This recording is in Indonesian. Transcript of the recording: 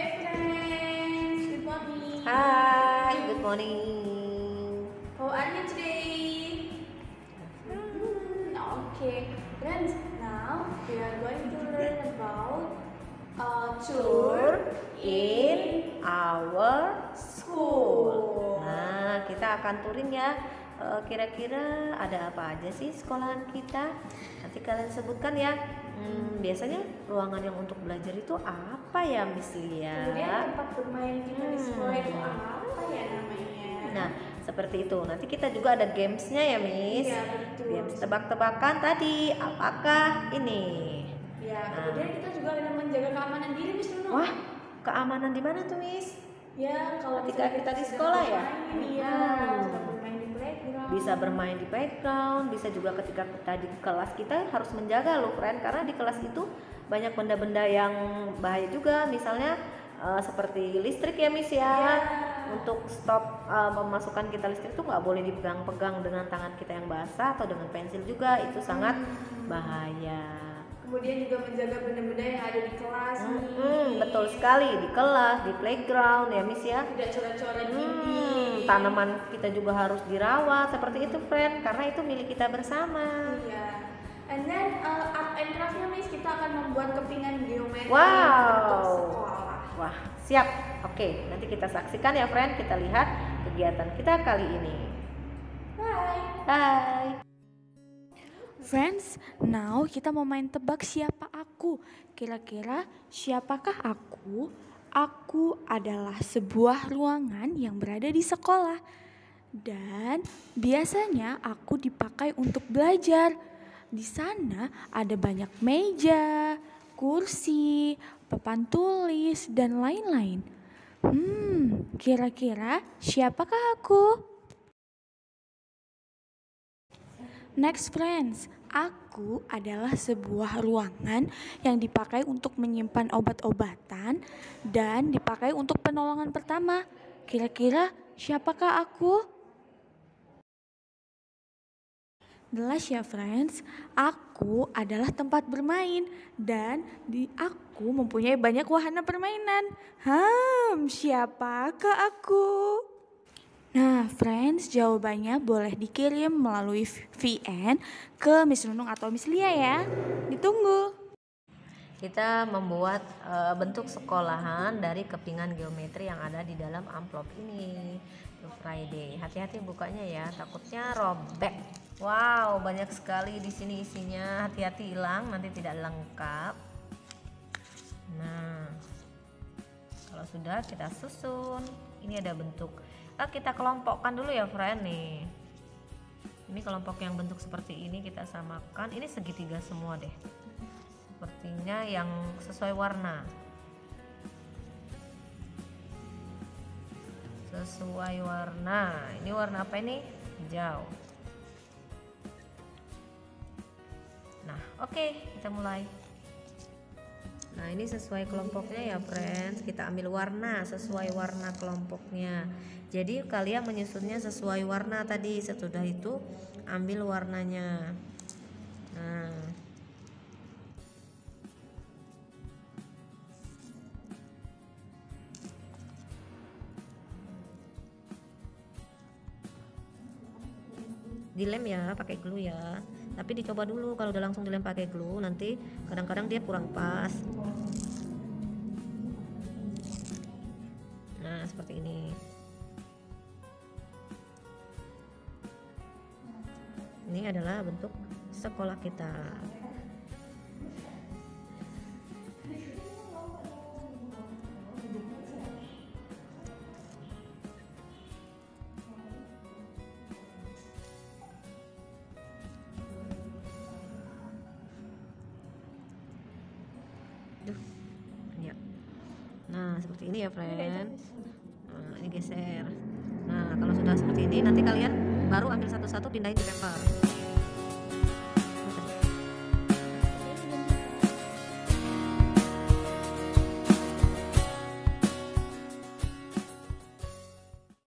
Hey friends, good morning. Hi, good morning. How are you today? Hmm, okay, friends. Now we are going to learn about a tour in our school. Nah, kita akan turin ya. Eh, Kira-kira ada apa aja sih sekolahan kita? Nanti kalian sebutkan ya. Hmm, biasanya ruangan yang untuk belajar itu apa ya, Miss Lia? Kemudian tempat bermain kita di sekolah itu Hmm. apa ya namanya? Nah, seperti itu. Nanti kita juga ada gamesnya ya, Miss. Iya, betul. Games tebak-tebakan tadi. Apakah ini? Ya, Nah. kemudian kita juga ada menjaga keamanan diri, Miss Nunung. Wah, keamanan di mana tuh, Miss? Ya, kalau Ketika kita di sekolah ya? Iya, Hmm. Playground. Bisa bermain di playground, bisa juga ketika kita di kelas kita harus menjaga loh, friend, karena di kelas itu banyak benda-benda yang bahaya juga, misalnya eh, seperti listrik ya, Miss ya. Iya. Untuk stop eh, memasukkan kita listrik itu nggak boleh dipegang-pegang dengan tangan kita yang basah atau dengan pensil juga, itu sangat Hmm. bahaya. Kemudian juga menjaga benda-benda yang ada di kelas nih. Hmm, betul sekali di kelas, di playground ya, Miss ya. Tidak coret-coret Hmm, tanaman kita juga harus dirawat seperti itu, friend, karena itu milik kita bersama. Iya. And then uh, art and craftnya Miss kita akan membuat kepingan geometri Wow. untuk sekolah. Wah, siap. Oke, nanti kita saksikan ya, friend. Kita lihat kegiatan kita kali ini. Bye. Bye. Friends, now kita mau main tebak siapa aku. Kira-kira siapakah aku? Aku adalah sebuah ruangan yang berada di sekolah. Dan biasanya aku dipakai untuk belajar. Di sana ada banyak meja, kursi, papan tulis, dan lain-lain. Hmm, kira-kira siapakah aku? Next friends, aku adalah sebuah ruangan yang dipakai untuk menyimpan obat-obatan dan dipakai untuk penolongan pertama. Kira-kira siapakah aku? Jelas ya friends, aku adalah tempat bermain dan di aku mempunyai banyak wahana permainan. Hmm, siapakah aku? Nah, friends, jawabannya boleh dikirim melalui VN ke Miss Nunung atau Miss Lia ya. Ditunggu. Kita membuat eh, bentuk sekolahan dari kepingan geometri yang ada di dalam amplop ini. Tuh Friday. Hati-hati bukanya ya, takutnya robek. Wow, banyak sekali di sini isinya. Hati-hati hilang, nanti tidak lengkap. Nah, kalau sudah kita susun. Ini ada bentuk. Ah, kita kelompokkan dulu ya, friend nih. Ini kelompok yang bentuk seperti ini kita samakan. Ini segitiga semua deh. Sepertinya yang sesuai warna. Sesuai warna. Ini warna apa ini? Hijau. Nah, oke, kita mulai. Nah, ini sesuai kelompoknya ya, friends. Kita ambil warna sesuai warna kelompoknya. Jadi kalian menyusunnya sesuai warna tadi. Sesudah itu ambil warnanya. Nah, dilem ya pakai glue ya tapi dicoba dulu kalau udah langsung dilem pakai glue nanti kadang-kadang dia kurang pas. Nah seperti ini. Ini adalah bentuk sekolah kita Nah, seperti ini ya, friend. Nah, ini geser. Nah, kalau sudah seperti ini, nanti kalian baru ambil satu-satu pindahin di paper.